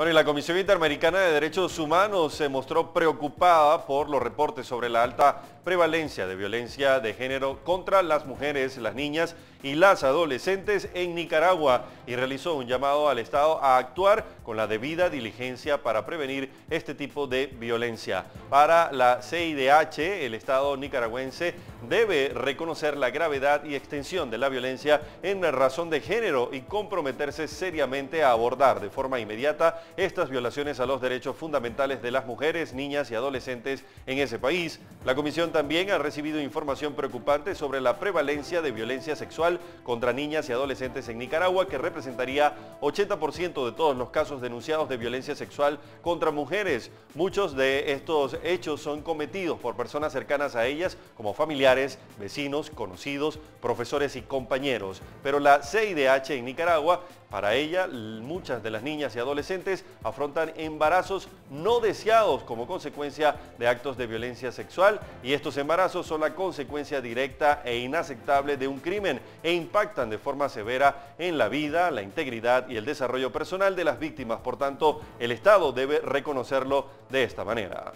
Bueno, y la Comisión Interamericana de Derechos Humanos se mostró preocupada por los reportes sobre la alta prevalencia de violencia de género contra las mujeres, las niñas y las adolescentes en Nicaragua y realizó un llamado al Estado a actuar con la debida diligencia para prevenir este tipo de violencia. Para la CIDH, el Estado nicaragüense debe reconocer la gravedad y extensión de la violencia en razón de género y comprometerse seriamente a abordar de forma inmediata estas violaciones a los derechos fundamentales de las mujeres, niñas y adolescentes en ese país. La Comisión también ha recibido información preocupante sobre la prevalencia de violencia sexual contra niñas y adolescentes en Nicaragua, que representaría 80% de todos los casos denunciados de violencia sexual contra mujeres. Muchos de estos hechos son cometidos por personas cercanas a ellas, como familiares, vecinos, conocidos, profesores y compañeros. Pero la CIDH en Nicaragua, para ella, muchas de las niñas y adolescentes afrontan embarazos no deseados como consecuencia de actos de violencia sexual y estos embarazos son la consecuencia directa e inaceptable de un crimen e impactan de forma severa en la vida, la integridad y el desarrollo personal de las víctimas. Por tanto, el Estado debe reconocerlo de esta manera.